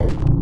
you